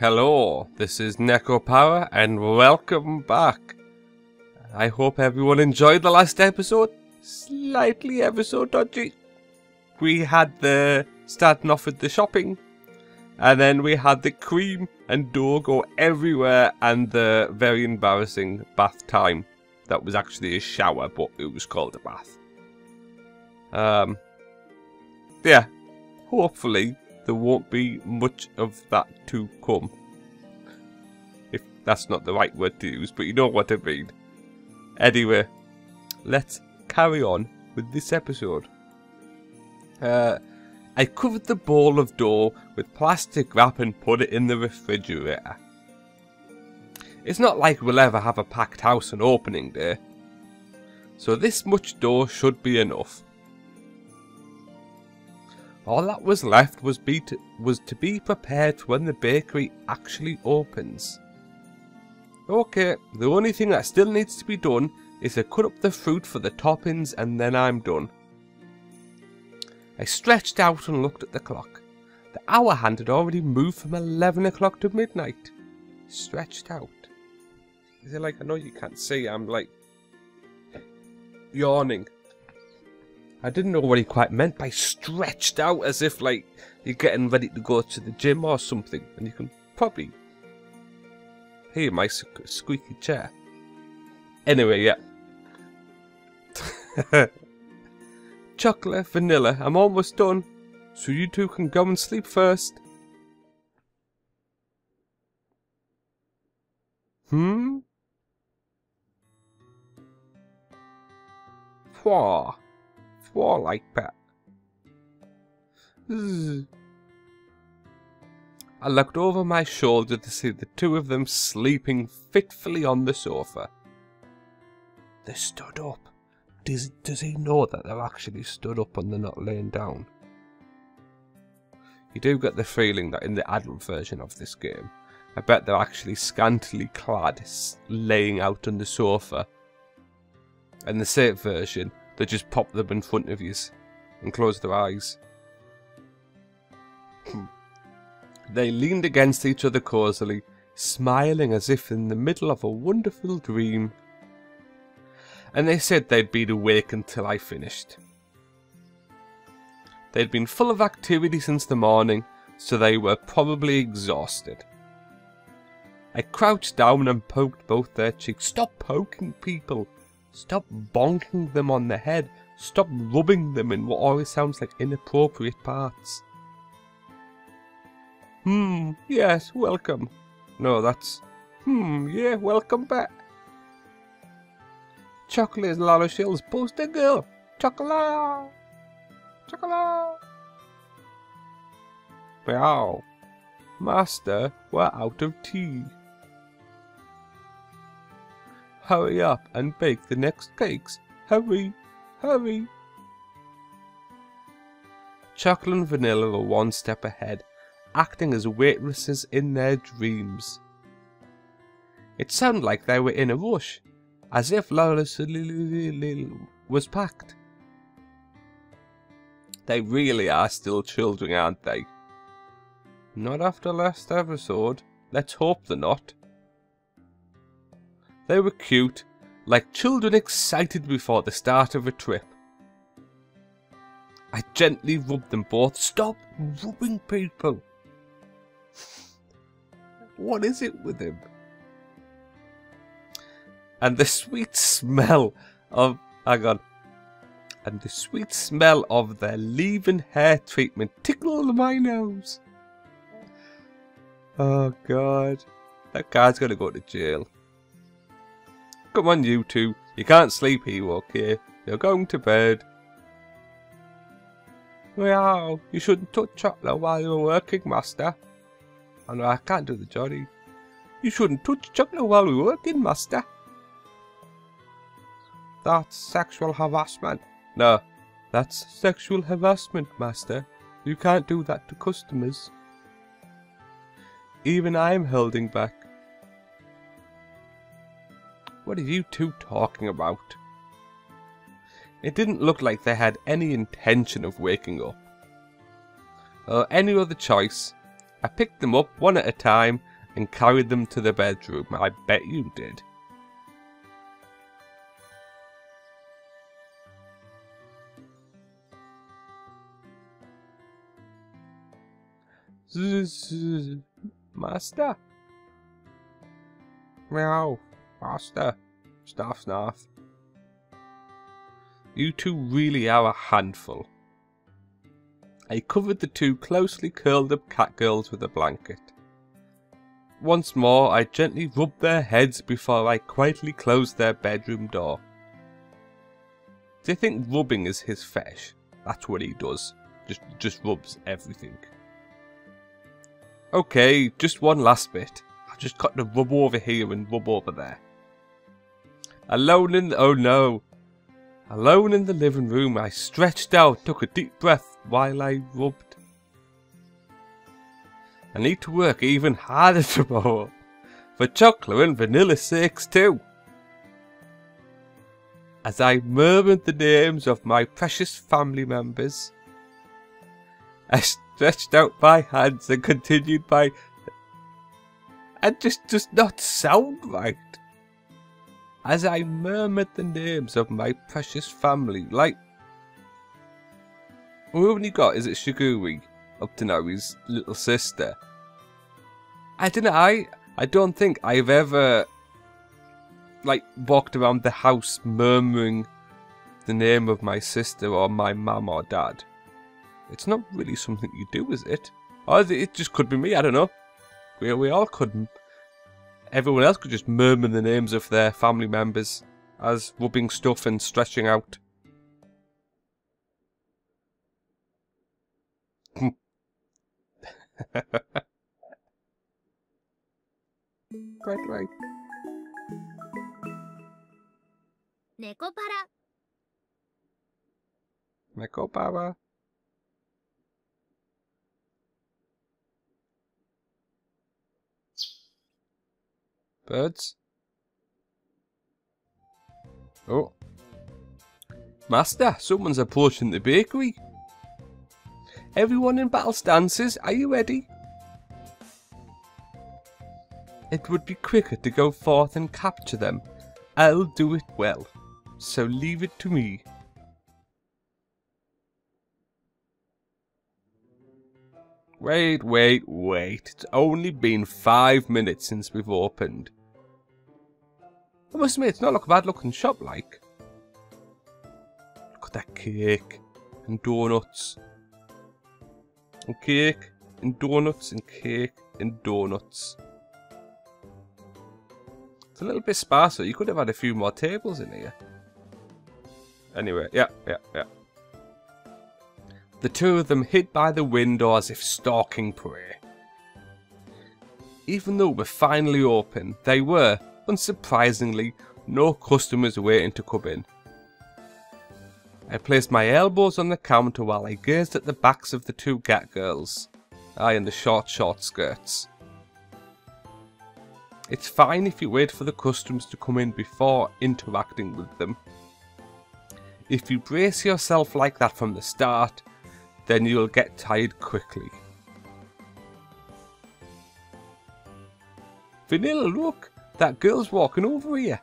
Hello, this is Nekopara and welcome back. I hope everyone enjoyed the last episode. Slightly ever so dodgy. We had the starting off with the shopping, and then we had the cream and dough go everywhere, and the very embarrassing bath time. That was actually a shower, but it was called a bath. Um, yeah, hopefully there won't be much of that to come. If that's not the right word to use, but you know what I mean. Anyway, let's carry on with this episode. Uh, I covered the ball of dough with plastic wrap and put it in the refrigerator. It's not like we'll ever have a packed house on opening day. So this much dough should be enough. All that was left was, be to, was to be prepared when the bakery actually opens. Okay, the only thing that still needs to be done is to cut up the fruit for the toppings and then I'm done. I stretched out and looked at the clock. The hour hand had already moved from 11 o'clock to midnight. Stretched out. Is it like, I know you can't see, I'm like yawning. I didn't know what he quite meant by stretched out, as if like you're getting ready to go to the gym or something, and you can probably hear my squeaky chair. Anyway, yeah. Chocolate, vanilla, I'm almost done, so you two can go and sleep first. Hmm? Whoa wall like that. Zzz. I looked over my shoulder to see the two of them sleeping fitfully on the sofa. They stood up. Does, does he know that they're actually stood up and they're not laying down? You do get the feeling that in the adult version of this game, I bet they're actually scantily clad, laying out on the sofa. In the safe version, they just pop them in front of you and close their eyes. Hmm. they leaned against each other cosily, smiling as if in the middle of a wonderful dream. And they said they'd be awake until I finished. They'd been full of activity since the morning, so they were probably exhausted. I crouched down and poked both their cheeks. Stop poking people, Stop bonking them on the head. Stop rubbing them in what always sounds like inappropriate parts. Hmm, yes, welcome. No, that's... Hmm, yeah, welcome back. Chocolate is La Soleil's poster girl. Chocolate! Chocolate! Meow. Master, we're out of tea. Hurry up and bake the next cakes. Hurry, hurry. Chocolate and Vanilla were one step ahead, acting as waitresses in their dreams. It sounded like they were in a rush, as if Lola's was packed. They really are still children, aren't they? Not after last episode. Let's hope they're not. They were cute, like children excited before the start of a trip. I gently rubbed them both. Stop rubbing people! what is it with him? And the sweet smell of... Hang on. And the sweet smell of their leave-in hair treatment tickled my nose. Oh, God. That guy's gonna go to jail. Come on, you two. You can't sleep here. You're going to bed. Well, you shouldn't touch chocolate while you're working, master. Oh, I know I can't do the Johnny. You shouldn't touch chocolate while we're working, master. That's sexual harassment. No, that's sexual harassment, master. You can't do that to customers. Even I'm holding back. What are you two talking about? It didn't look like they had any intention of waking up. Or any other choice, I picked them up one at a time and carried them to the bedroom. I bet you did. Master? Meow. Master. Staff snaff. You two really are a handful. I covered the two closely curled up cat girls with a blanket. Once more, I gently rubbed their heads before I quietly closed their bedroom door. Do you think rubbing is his fetish? That's what he does. Just, just rubs everything. Okay, just one last bit. I just got to rub over here and rub over there. Alone in the, oh no. Alone in the living room, I stretched out, took a deep breath while I rubbed. I need to work even harder tomorrow. For chocolate and vanilla sakes too. As I murmured the names of my precious family members, I stretched out my hands and continued my... And just does not sound right. As I murmured the names of my precious family, like... Who only got? Is it Shigure? Up to now, his little sister. I don't know, I, I don't think I've ever, like, walked around the house murmuring the name of my sister or my mum or dad. It's not really something you do, is it? Or it just could be me, I don't know. We, we all could. Everyone else could just murmur the names of their family members as rubbing stuff and stretching out. Quite right. 猫パ Birds. Oh. Master, someone's approaching the bakery. Everyone in battle stances, are you ready? It would be quicker to go forth and capture them. I'll do it well, so leave it to me. Wait, wait, wait. It's only been five minutes since we've opened. I must admit, it's not like a bad looking shop, like. Look at that cake and donuts. And cake and donuts and cake and donuts. It's a little bit sparse, you could have had a few more tables in here. Anyway, yeah, yeah, yeah. The two of them hid by the window as if stalking prey. Even though we're finally open, they were, unsurprisingly, no customers waiting to come in. I placed my elbows on the counter while I gazed at the backs of the two cat girls. Aye, and the short, short skirts. It's fine if you wait for the customers to come in before interacting with them. If you brace yourself like that from the start, then you'll get tired quickly. Vanilla, look! That girl's walking over here.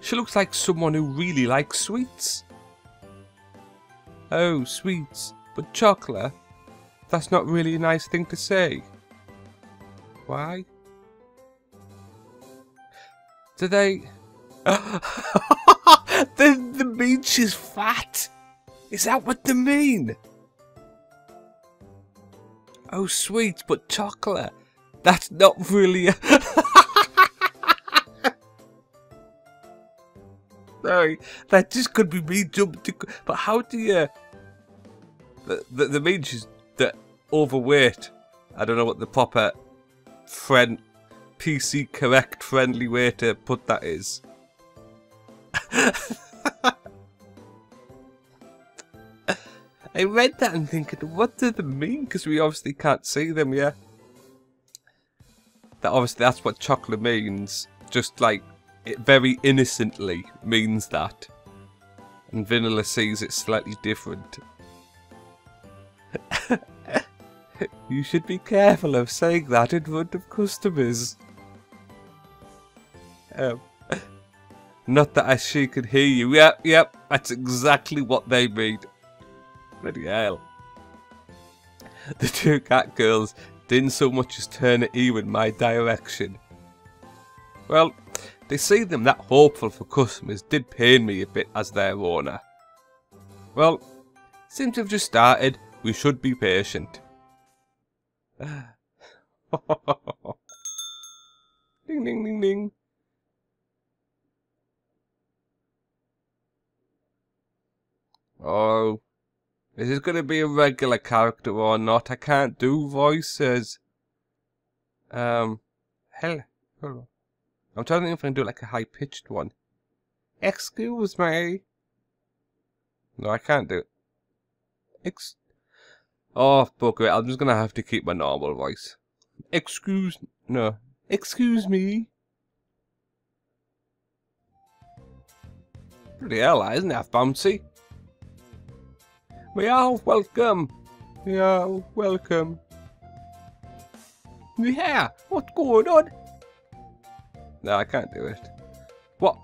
She looks like someone who really likes sweets. Oh, sweets. But chocolate? That's not really a nice thing to say. Why? Do they... the, the mean she's fat! Is that what they mean? Oh, sweet, but chocolate. That's not really. Sorry, that just could be me jumping. But how do you... The, the, the mean she's that overweight. I don't know what the proper friend PC correct friendly way to put that is. I read that and thinking, what do they mean? Because we obviously can't see them, yeah. That obviously that's what chocolate means. Just like it very innocently means that. And vanilla sees it slightly different. You should be careful of saying that in front of customers. Um, not that I she could hear you. Yep, yep, that's exactly what they mean. Bloody hell. The two cat girls didn't so much as turn ear in my direction. Well, they see them that hopeful for customers did pain me a bit as their owner. Well, since we've just started, we should be patient. ding ding ding ding. Oh, is this going to be a regular character or not? I can't do voices. Um, hell, hold I'm trying to think if I can do like a high-pitched one. Excuse me. No, I can't do it. Ex... Oh, fuck it. I'm just going to have to keep my normal voice. Excuse... No. Excuse me. Pretty hell, isn't that bouncy? We are welcome. We are welcome. Yeah, what's going on? No, I can't do it. What?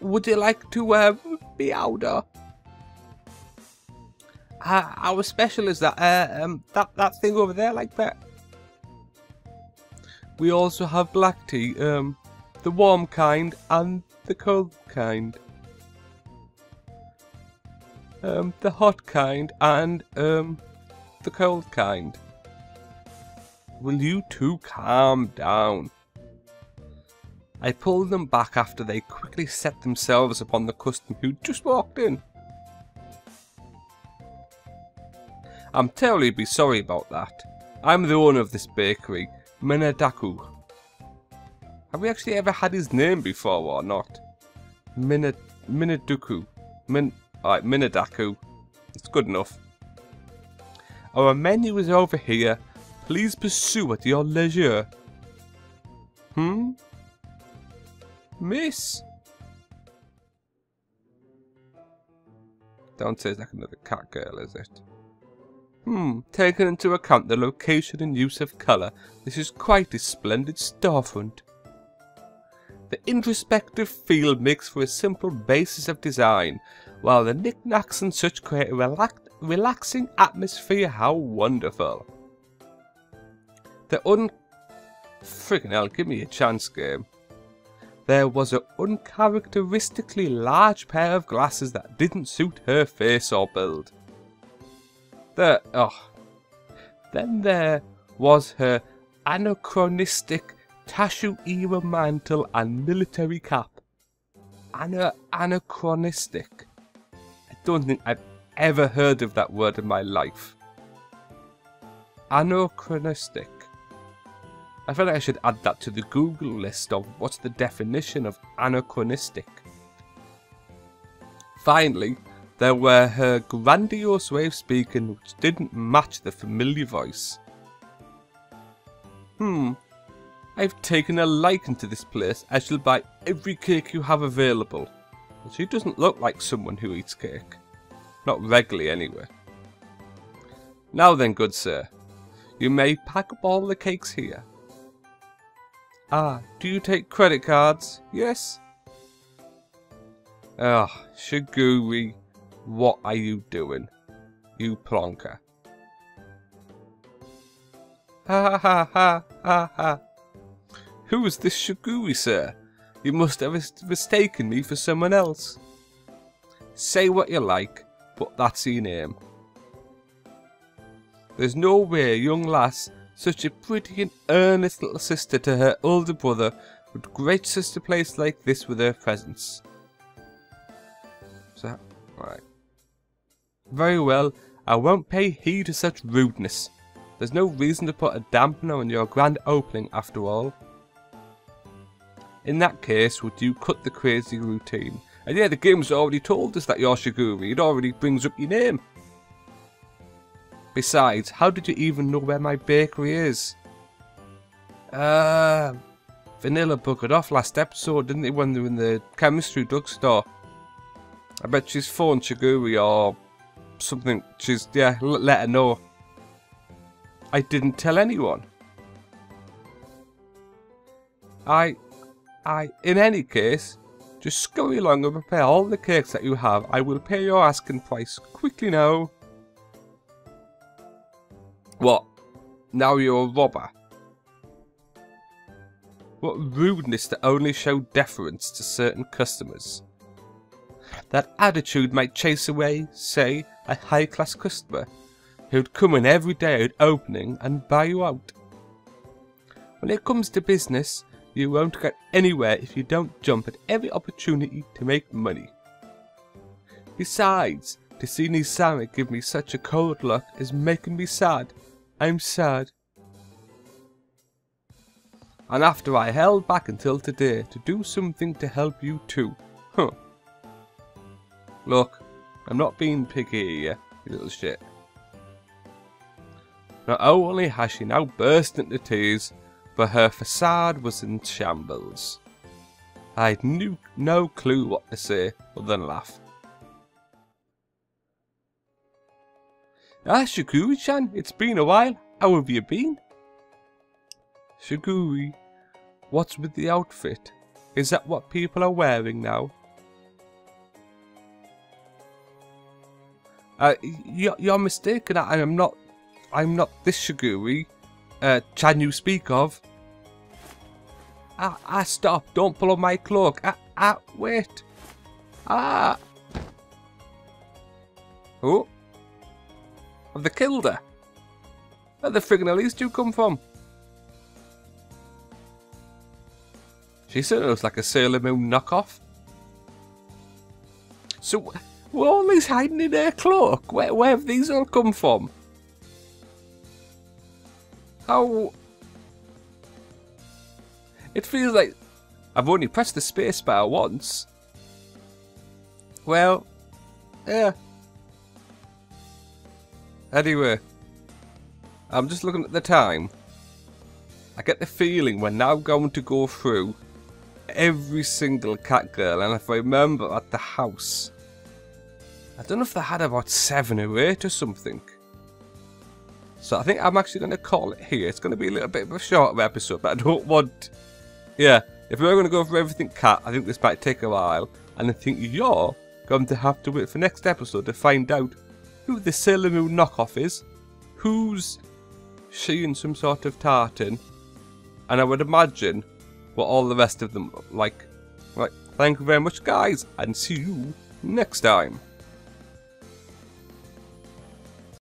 Would you like to uh, be older? Uh, how special is that? Uh, um, that that thing over there, like that. We also have black tea, um, the warm kind and the cold kind um, the hot kind and um, the cold kind. Will you two calm down? I pulled them back after they quickly set themselves upon the customer who just walked in. I'm terribly sorry about that. I'm the owner of this bakery, Minadaku. Have we actually ever had his name before or not? Minad Minaduku. Min Alright, Minadaku. It's good enough. Our menu is over here. Please pursue at your leisure. Hmm? Miss? Don't say it's like another cat girl, is it? Hmm, taking into account the location and use of colour, this is quite a splendid storefront. The introspective feel makes for a simple basis of design, while the knickknacks and such create a relax relaxing atmosphere. How wonderful! The un... Friggin' hell, give me a chance, game. There was an uncharacteristically large pair of glasses that didn't suit her face or build. The... Oh. Then there was her anachronistic Taisho era mantle and military cap. Ana anachronistic don't think I've ever heard of that word in my life. Anachronistic. I feel like I should add that to the Google list of what's the definition of anachronistic. Finally, there were her grandiose way of speaking which didn't match the familiar voice. Hmm, I've taken a liking to this place. I shall buy every cake you have available. She doesn't look like someone who eats cake. Not regularly, anyway. Now then, good sir. You may pack up all the cakes here. Ah, do you take credit cards? Yes? Ah, oh, Shigure, what are you doing? You plonker. Ha ha ha ha ha ha. Who is this Shigure, sir? You must have mistaken me for someone else. Say what you like, but that's your name. There's no way a young lass, such a pretty and earnest little sister to her older brother, would grace us a place like this with her presence. So, right. Very well, I won't pay heed to such rudeness. There's no reason to put a dampener on your grand opening after all. In that case, would you cut the crazy routine? And yeah, the game's already told us that you're Shigure. It already brings up your name. Besides, how did you even know where my bakery is? Uh, Vanilla buggered off last episode, didn't they, when they were in the chemistry drugstore? I bet she's phoned Shigure or something. She's, yeah, let her know. I didn't tell anyone. I, I, in any case, just scurry along and prepare all the cakes that you have. I will pay your asking price quickly now. What? Now you're a robber? What rudeness to only show deference to certain customers. That attitude might chase away, say, a high-class customer who'd come in every day at opening and buy you out. When it comes to business, you won't get anywhere if you don't jump at every opportunity to make money. Besides, to see Nisama give me such a cold look is making me sad. I'm sad. And after I held back until today to do something to help you too. Huh. Look, I'm not being picky here, you little shit. Not only has she now burst into tears, but her facade was in shambles. I had no, no clue what to say other than laugh. Ah, Shigure-chan, it's been a while. How have you been? Shigure, what's with the outfit? Is that what people are wearing now? Uh, you're, mistaken. I am not. I'm not this Shigure. Uh, Chan you speak of. Ah, ah, stop! Don't pull on my cloak. Ah, ah, wait. Ah. Oh. Have they killed her? Where the friggin' these two come from? She certainly looks like a Sailor Moon knockoff. So, were all these hiding in her cloak? Where, where have these all come from? How... It feels like I've only pressed the spacebar once. Well, yeah. Anyway, I'm just looking at the time. I get the feeling we're now going to go through every single cat girl, and if I remember at the house, I don't know if they had about seven or eight or something. So I think I'm actually going to call it here. It's going to be a little bit of a shorter episode, but I don't want... Yeah, if we're going to go for everything cat, I think this might take a while. And I think you're going to have to wait for next episode to find out who the Sailor Moon knockoff is, who's she in some sort of tartan, and I would imagine what all the rest of them like. Right, thank you very much guys, and see you next time.